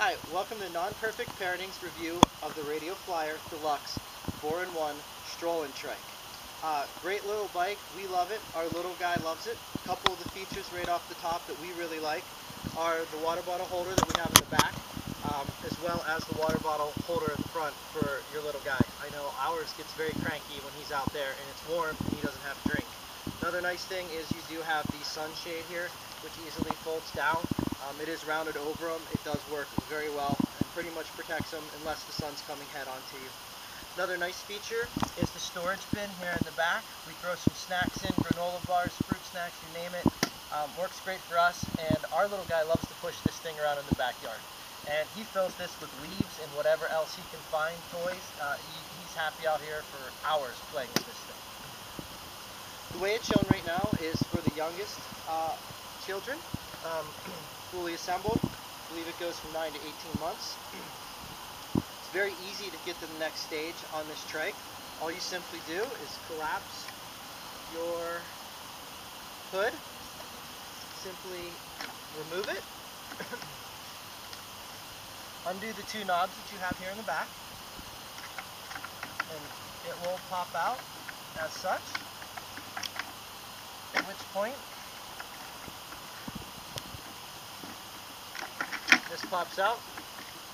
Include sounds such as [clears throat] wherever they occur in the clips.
Hi, welcome to Non-Perfect Parenting's review of the Radio Flyer Deluxe 4-in-1 Stroll 'N Trike. Uh, great little bike, we love it, our little guy loves it. A couple of the features right off the top that we really like are the water bottle holder that we have in the back, um, as well as the water bottle holder in the front for your little guy. I know ours gets very cranky when he's out there and it's warm and he doesn't have a drink. Another nice thing is you do have the sunshade here, which easily folds down. Um, it is rounded over them. It does work very well and pretty much protects them unless the sun's coming head on to you. Another nice feature is the storage bin here in the back. We throw some snacks in, granola bars, fruit snacks, you name it. Um, works great for us and our little guy loves to push this thing around in the backyard. And he fills this with leaves and whatever else he can find, toys. Uh, he, he's happy out here for hours playing with this thing. The way it's shown right now is for the youngest uh, children. Um, [clears throat] fully assembled. I believe it goes from 9 to 18 months. It's very easy to get to the next stage on this trike. All you simply do is collapse your hood, simply remove it, [coughs] undo the two knobs that you have here in the back, and it will pop out as such, at which point This pops out.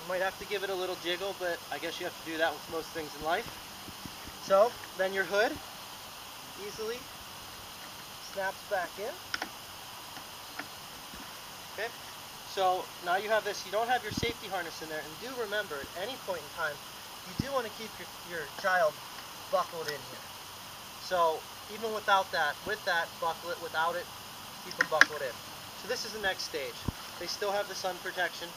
You might have to give it a little jiggle, but I guess you have to do that with most things in life. So, then your hood easily snaps back in. Okay, so now you have this, you don't have your safety harness in there, and do remember at any point in time, you do want to keep your, your child buckled in here. So, even without that, with that, buckle it, without it, keep them buckled in. So this is the next stage. They still have the sun protection.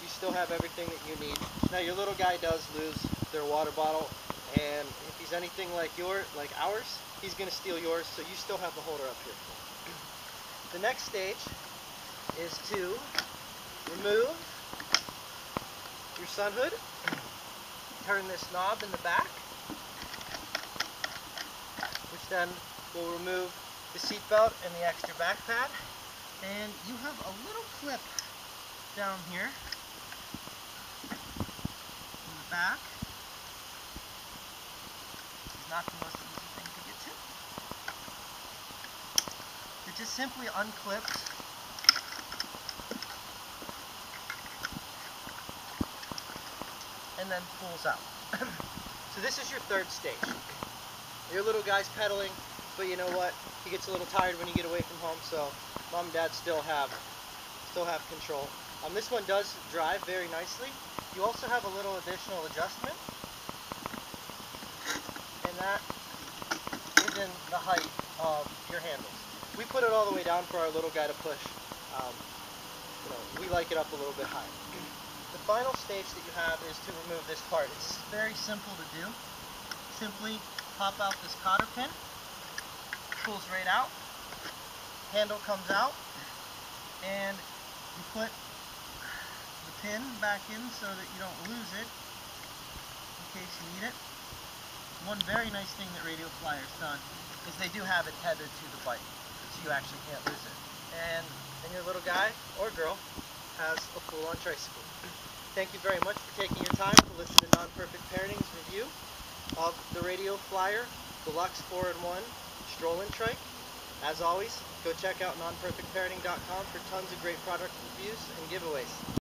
You still have everything that you need. Now your little guy does lose their water bottle, and if he's anything like your, like ours, he's going to steal yours, so you still have the holder up here. [clears throat] The next stage is to remove your sun hood, turn this knob in the back, which then will remove the seat belt and the extra back pad and you have a little clip down here in the back. It's not the most easy thing to get to. It just simply unclips and then pulls out. [coughs] so this is your third stage. Your little guy's pedaling, but you know what? He gets a little tired when you get away from home, so mom and dad still have still have control. Um, this one does drive very nicely. You also have a little additional adjustment, and that is in the height of your handles. We put it all the way down for our little guy to push. Um, you know, we like it up a little bit higher. [clears throat] The final stage that you have is to remove this part. It's very simple to do. Simply pop out this cotter pin, pulls right out, handle comes out and you put the pin back in so that you don't lose it in case you need it. One very nice thing that Radio Flyer's done is they do have it tethered to the bike so you actually can't lose it. And then your little guy or girl has a full-on tricycle. Thank you very much for taking your time to listen to Non-Perfect Parenting's review of the Radio Flyer Deluxe 4-in-1 Stroll 'N Trike. As always, go check out nonperfectparenting.com for tons of great product reviews and giveaways.